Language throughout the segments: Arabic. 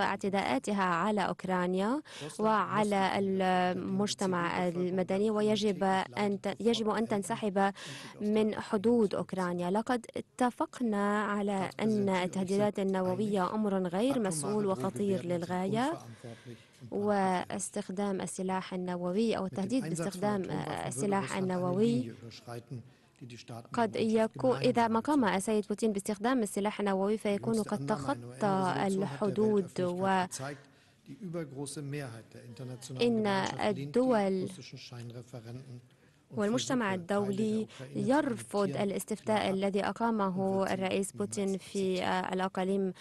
اعتداءاتها على أوكرانيا وعلى المجتمع المدني ويجب أن يجب أن تنسحب من حدود أوكرانيا. لقد اتفقنا على أن التهديدات النووية أمر غير مسؤول وخطير للغاية واستخدام السلاح النووي أو التهديد باستخدام السلاح النووي قد يكون إذا ما قام السيد بوتين باستخدام السلاح النووي فيكون قد تخطى الحدود و إن الدول والمجتمع الدولي يرفض الاستفتاء الذي أقامه الرئيس بوتين في الأقاليم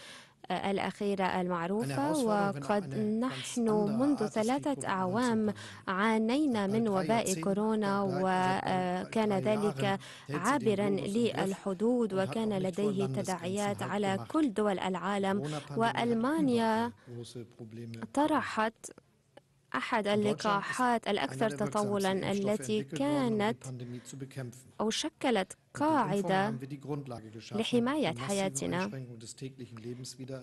الأخيرة المعروفة وقد نحن منذ ثلاثة أعوام عانينا من وباء كورونا وكان ذلك عابرا للحدود وكان لديه تداعيات على كل دول العالم. وألمانيا طرحت أحد اللقاحات الأكثر تطولا التي كانت أو شكلت قاعدة لحماية حياتنا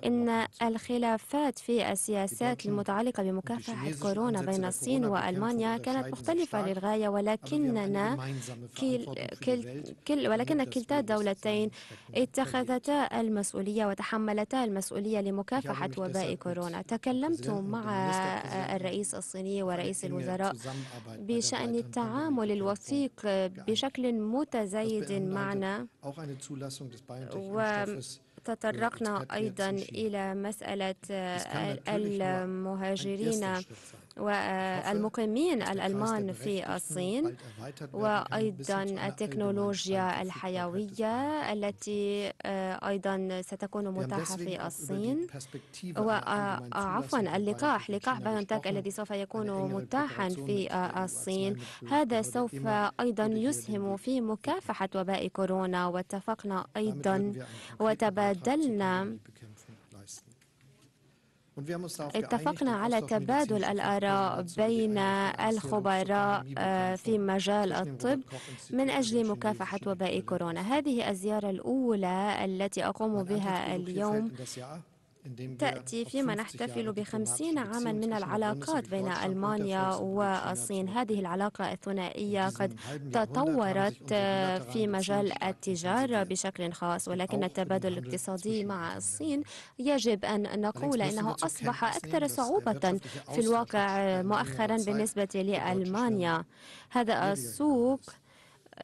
إن الخلافات في السياسات المتعلقة بمكافحة كورونا بين الصين وألمانيا كانت مختلفة للغاية ولكننا كل كل كل ولكن كلتا الدولتين اتخذتا المسؤولية وتحملتا المسؤولية لمكافحة وباء كورونا. تكلمت مع الرئيس الصيني ورئيس الوزراء بشأن التعامل الوثيق بشكل متزايد معنا وتطرقنا أيضا إلى مسألة المهاجرين والمقيمين الألمان في الصين وأيضا التكنولوجيا الحيوية التي أيضا ستكون متاحة في الصين. وعفوا اللقاح لقاح بايونتك الذي سوف يكون متاحا في الصين. هذا سوف أيضا يسهم في مكافحة وباء كورونا. واتفقنا أيضا وتبادلنا اتفقنا على تبادل الآراء بين الخبراء في مجال الطب من أجل مكافحة وباء كورونا. هذه الزيارة الأولى التي أقوم بها اليوم تأتي فيما نحتفل بخمسين عاما من العلاقات بين ألمانيا والصين هذه العلاقة الثنائية قد تطورت في مجال التجارة بشكل خاص ولكن التبادل الاقتصادي مع الصين يجب أن نقول إنه أصبح أكثر صعوبة في الواقع مؤخرا بالنسبة لألمانيا هذا السوق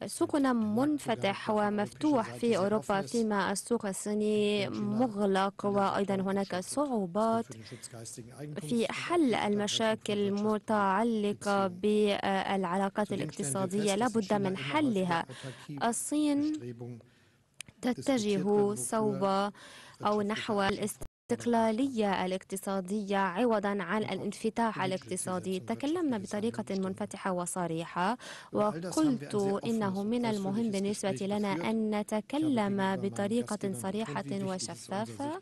سوقنا منفتح ومفتوح في أوروبا فيما السوق الصيني مغلق. وأيضا هناك صعوبات في حل المشاكل المتعلقة بالعلاقات الاقتصادية. لابد من حلها. الصين تتجه صوب أو نحو الاست الاستقلالية الاقتصادية عوضا عن الانفتاح الاقتصادي. تكلمنا بطريقة منفتحة وصريحة وقلت إنه من المهم بالنسبة لنا أن نتكلم بطريقة صريحة وشفافة.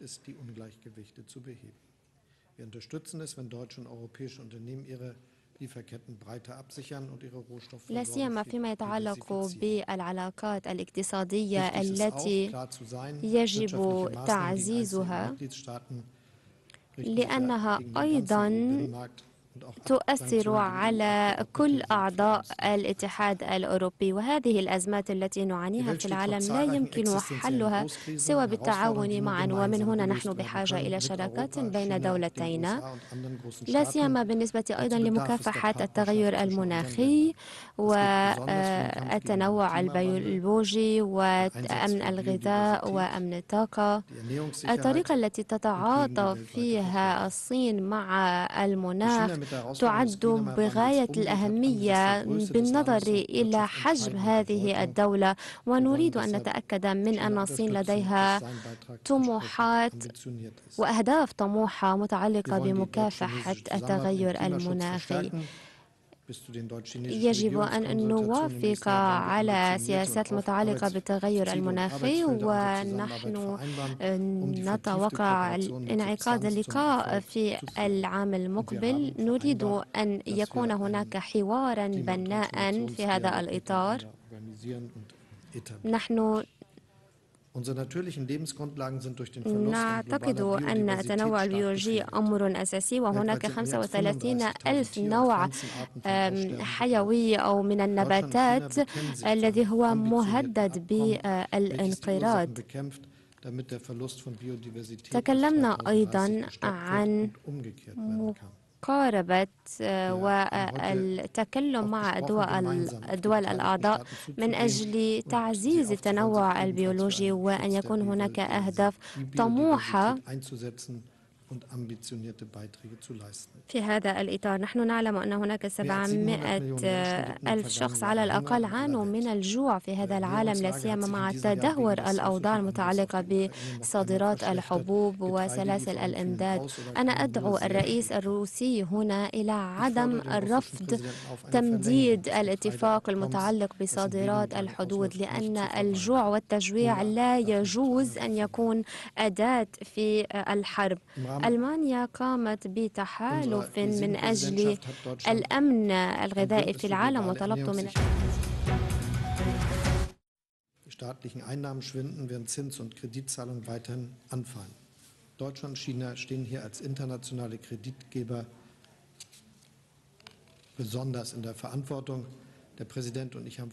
Wir unterstützen es, wenn deutsche und europäische Unternehmen ihre لا سيما فيما يتعلق بالعلاقات الاقتصادية التي يجب تعزيزها لأنها أيضا تؤثر على كل أعضاء الاتحاد الأوروبي وهذه الأزمات التي نعانيها في العالم لا يمكن حلها سوى بالتعاون معا ومن هنا نحن بحاجة إلى شراكات بين دولتين؟ لا سيما بالنسبة أيضا لمكافحة التغير المناخي والتنوع البيولوجي وأمن الغذاء وأمن الطاقة. الطريقة التي تتعاطى فيها الصين مع المناخ تعد بغاية الأهمية بالنظر إلى حجم هذه الدولة ونريد أن نتأكد من أن الصين لديها طموحات وأهداف طموحة متعلقة بمكافحة التغير المناخي يجب أن نوافق على سياسات متعلقة بالتغير المناخي ونحن نتوقع انعقاد اللقاء في العام المقبل نريد أن يكون هناك حوارا بناء في هذا الإطار نحن نعتقد أن التنوع البيولوجي أمر أساسي وهناك 35 ألف نوع حيوي أو من النباتات الذي هو مهدد بالانقراض تكلمنا أيضا عن مقاربة والتكلم مع الدول الأعضاء من أجل تعزيز التنوع البيولوجي وأن يكون هناك أهداف طموحة. في هذا الإطار نحن نعلم أن هناك 700 ألف شخص على الأقل عانوا من الجوع في هذا العالم لا سيما مع تدهور الأوضاع المتعلقة بصادرات الحبوب وسلاسل الإمداد أنا أدعو الرئيس الروسي هنا إلى عدم رفض تمديد الاتفاق المتعلق بصادرات الحدود لأن الجوع والتجويع لا يجوز أن يكون أداة في الحرب ألمانيا قامت بتحالف من أجل الأمن الغذائي في العالم وطلبت من staatlichen Einnahmen schwinden, werden Zins- und Kreditzahlungen weiterhin anfallen. Deutschland und China stehen hier als internationale Kreditgeber besonders in der Verantwortung. Der Präsident und ich haben